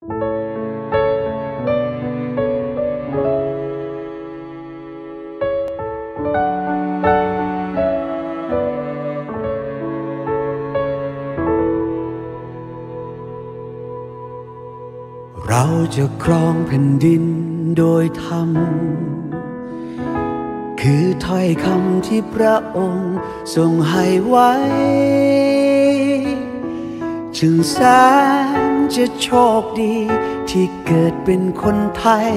เราจะครองแผ่นดินโดยธรรม คือถ้อยคำที่พระองค์ทรงให้ไว้ จึงแสน จะโชคดี ที่เกิดเป็นคนไทย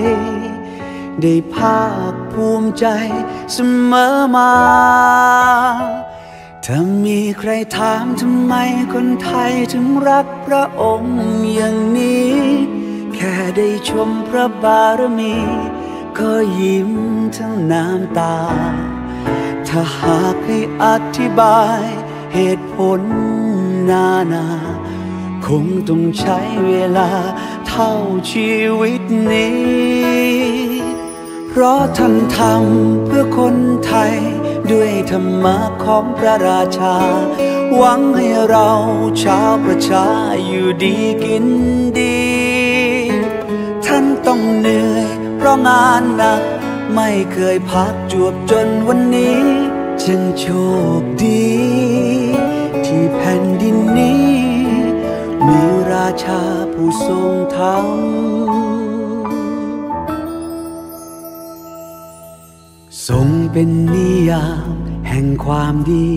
ได้ภาคภูมิใจเสมอมา ถ้ามีใครถามทำไมคนไทยถึงรักพระองค์อย่างนี้ แค่ได้ชมพระบารมี ก็ยิ้มทั้งน้ำตา ถ้าหากให้อธิบายเหตุผลนานา คงต้องใช้เวลาเท่าชีวิตนี้ เพราะท่านทำเพื่อคนไทย ด้วยธรรมะของพระราชา หวังให้เราชาวประชาอยู่ดีกินดี ท่านต้องเหนื่อยเพราะงานหนัก ไม่เคยพักจวบจนวันนี้ จึงโชคดี ราชาผู้ทรงธรรมทรงเป็นนิยามแห่งความดี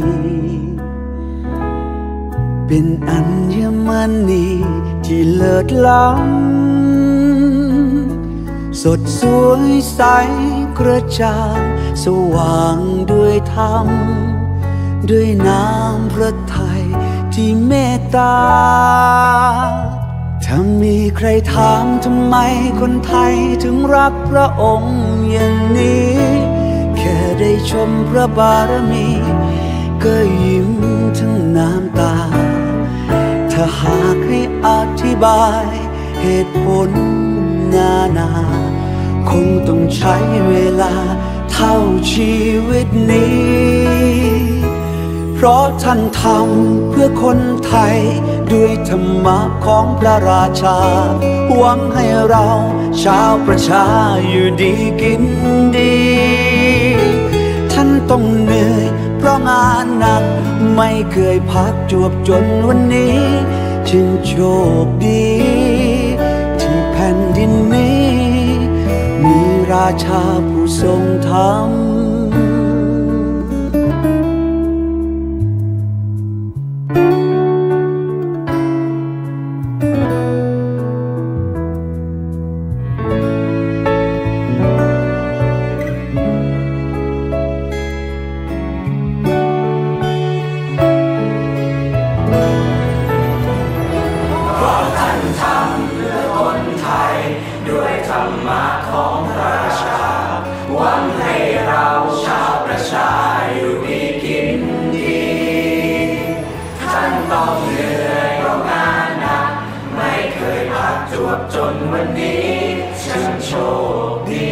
เป็นอัญมณีที่เลิศล้ำสดสวยใสกระจ่างสว่างด้วยธรรม ด้วยน้ำพระทัย ที่เมตตา ถ้ามีใครถามทำไมคนไทยถึงรักพระองค์อย่างนี้ แค่ได้ชมพระบารมี ก็ยิ้มทั้งน้ำตา ถ้าหากให้อธิบายเหตุผลนานา คงต้องใช้เวลาเท่าชีวิตนี้ เพราะท่านทำเพื่อคนไทย ด้วยธรรมะของพระราชา หวังให้เราชาวประชาอยู่ดีกินดี ท่านต้องเหนื่อยเพราะงานหนัก ไม่เคยพักจวบจนวันนี้ จึงโชคดี ที่แผ่นดินนี้ มีราชาผู้ทรงธรรม ของประชา หวังให้เราชาวประชาอยู่ดีกินดีท่านต้องเหนื่อยก็งานหนักไม่เคยพักจวบจนวันนี้ฉันโชคดี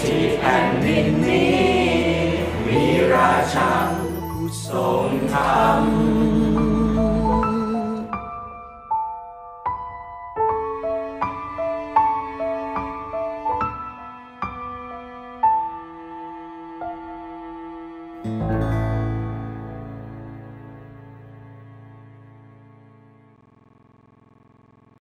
ที่แผ่นดินนี้ มีราชาผู้ทรงธรรม